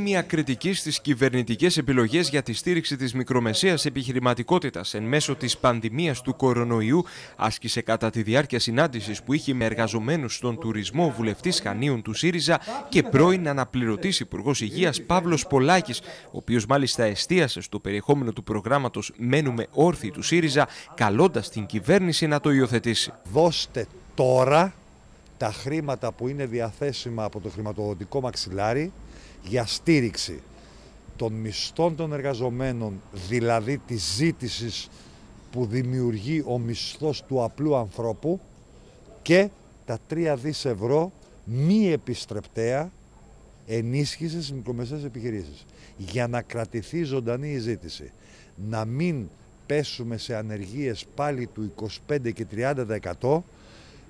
μια κριτική στις κυβερνητικές επιλογές για τη στήριξη της μικρομεσαίας επιχειρηματικότητας εν μέσω της πανδημίας του κορονοϊού άσκησε κατά τη διάρκεια συνάντησης που είχε με εργαζομένους στον τουρισμό ο βουλευτής Χανίων του ΣΥΡΙΖΑ και πρώην αναπληρωτής υπουργός Υγείας Παύλος Πολάκης, ο οποίος μάλιστα εστίασε στο περιεχόμενο του προγράμματος «Μένουμε όρθιοι» του ΣΥΡΙΖΑ, καλώντας την κυβέρνηση να το υιοθετήσει. Δώστε τώρα τα χρήματα που είναι διαθέσιμα από το χρηματοδοτικό μαξιλάρι για στήριξη των μισθών των εργαζομένων, δηλαδή της ζήτησης που δημιουργεί ο μισθός του απλού ανθρώπου και τα 3 δις ευρώ μη επιστρεπτέα ενίσχυσης στις μικρομεσαίες επιχειρήσεις για να κρατηθεί ζωντανή η ζήτηση. Να μην πέσουμε σε ανεργίες πάλι του 25 και 30%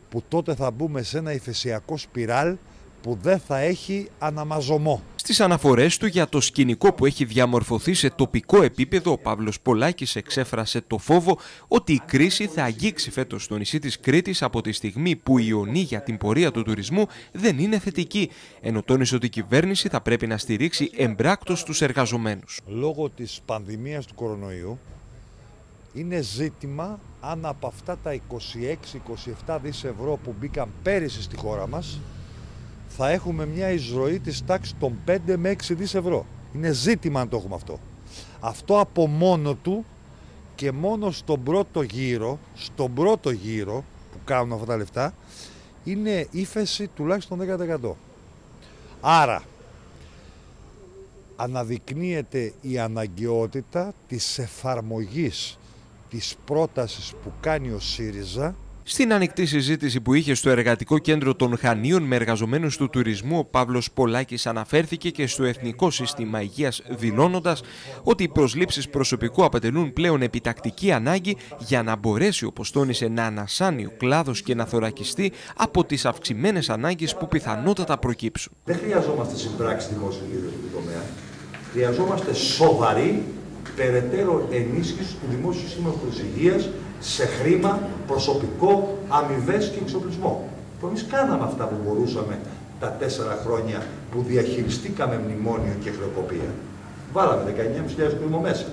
που τότε θα μπούμε σε ένα ηφαισιακό σπιράλ που δεν θα έχει αναμαζωμό. Στις αναφορές του για το σκηνικό που έχει διαμορφωθεί σε τοπικό επίπεδο, ο Παύλος Πολάκης εξέφρασε το φόβο ότι η κρίση θα αγγίξει φέτος στο νησί της Κρήτης από τη στιγμή που η ονή για την πορεία του τουρισμού δεν είναι θετική, ενώ τόνισε ότι η κυβέρνηση θα πρέπει να στηρίξει εμπράκτος τους εργαζομένους. Λόγω της πανδημίας του κορονοϊού, είναι ζήτημα αν από αυτά τα 26-27 δις ευρώ που μπήκαν πέρυσι στη χώρα μας θα έχουμε μια εισρωή της τάξης των 5 με 6 δις ευρώ. Είναι ζήτημα αν το έχουμε αυτό. Αυτό από μόνο του και μόνο στον πρώτο γύρο, στον πρώτο γύρο που κάνουν αυτά τα λεφτά, είναι ύφεση τουλάχιστον 10%. Άρα, αναδεικνύεται η αναγκαιότητα της εφαρμογής της πρότασης που κάνει ο ΣΥΡΙΖΑ στην ανοιχτή συζήτηση που είχε στο Εργατικό Κέντρο των Χανίων με εργαζομένους του τουρισμού, ο Παύλος Πολάκης αναφέρθηκε και στο Εθνικό Σύστημα Υγείας δηλώνοντας ότι οι προσλήψεις προσωπικού αποτελούν πλέον επιτακτική ανάγκη για να μπορέσει, όπως τόνισε, να ανασάνει ο κλάδος και να θωρακιστεί από τις αυξημένες ανάγκες που πιθανότατα προκύψουν. Δεν χρειαζόμαστε συμπράξεις δημόσιο και τομέα. Χρειαζόμαστε σοβαρή περαιτέρω ενίσχυση του Δημόσιου Σύστηματος Υγείας σε χρήμα, προσωπικό, αμοιβές και εξοπλισμό. Που εμείς κάναμε αυτά που μπορούσαμε τα τέσσερα χρόνια που διαχειριστήκαμε μνημόνιο και χρεοκοπία. Βάλαμε 19.500 κόσμο μέσα.